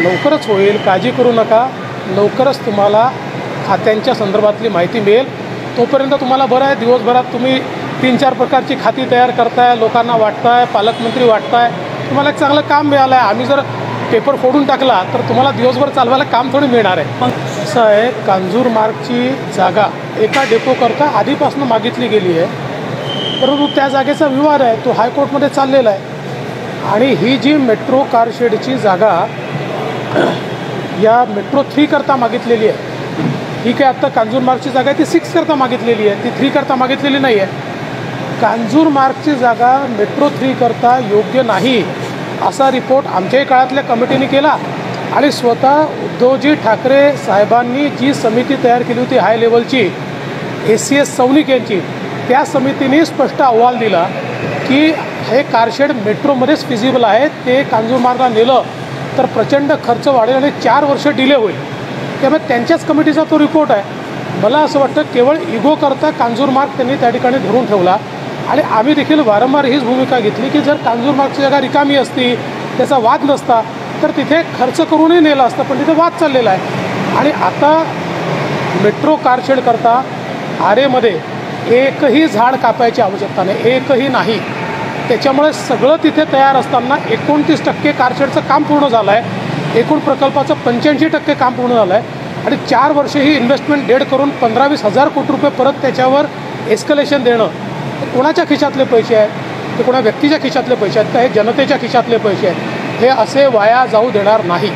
लवकरच होईल. काळजी करू नका. लवकरच तुम्हाला खात्यांच्या संदर्भातली माहिती मिळेल. तोपर्यंत तुम्हाला बरं आहे. दिवसभरात तुम्ही तीन चार प्रकारची खाती तयार करताय लोकांना वाटताय पालकमंत्री वाटताय. तुम्हाला एक चांगलं काम मिळालं आहे आम्ही जर पेपर फोडून टाकला तर तुम्हाला दिवसभर चालवायला काम थोडी मिळणार आहे. पण असं आहे कांजूर मार्गची जागा एका डेपोकरता आधीपासून मागितली गेली आहे. परंतु त्या जागेचा विवाद आहे. तो हायकोर्टमध्ये चाललेला आहे. आणि ही जी मेट्रो कारशेडची जागा या मेट्रो थ्रीकरता मागितलेली आहे. ही काय आत्ता कांजूर मार्गची जागा आहे ती सिक्स करता मागितलेली आहे. ती थ्री करता मागितलेली नाही आहे कांजूर मार्गची जागा मेट्रो थ्री करता योग्य नाही असा रिपोर्ट आमच्याही काळातल्या कमिटीने केला. आणि स्वतः उद्धवजी ठाकरे साहेबांनी जी समिती तयार केली होती हाय लेवलची ए सी एस सौनिक यांची त्या समितीने स्पष्ट अहवाल दिला की हे कारशेड मेट्रोमध्येच फिजिबल आहे ते कांजूर नेलं. तर प्रचंड खर्च वाढेल आणि चार वर्ष डिले होईल. त्यामुळे त्यांच्याच कमिटीचा तो रिपोर्ट आहे. मला असं वाटतं केवळ इगो करता कांजूर मार्ग त्यांनी त्या ठिकाणी धरून ठेवला. आणि आम्ही देखील वारंवार हीच भूमिका घेतली की जर कांजूर मार्गची जागा रिकामी असती त्याचा वाद नसता तर तिथे खर्च करूनही नेला असता पण तिथे वाद चाललेला आहे. आणि आता मेट्रो कारशेड करता आरेमध्ये एकही झाड कापायची आवश्यकता नाही एकही नाही. त्याच्यामुळे सगळं तिथे तयार असताना एकोणतीस टक्के कारशेडचं काम पूर्ण झालं आहे. एकूण प्रकल्पाचं पंच्याऐंशी टक्के काम पूर्ण झालं आहे. आणि चार वर्ष ही इन्व्हेस्टमेंट डेड करून पंधरा वीस हजार कोटी रुपये परत त्याच्यावर एस्कलेशन देणं ते कोणाच्या खिशातले पैसे आहेत? ते कोणा व्यक्तीच्या खिशातले पैसे आहेत का? हे जनतेच्या खिशातले पैसे आहेत. हे असे वाया जाऊ देणार नाही.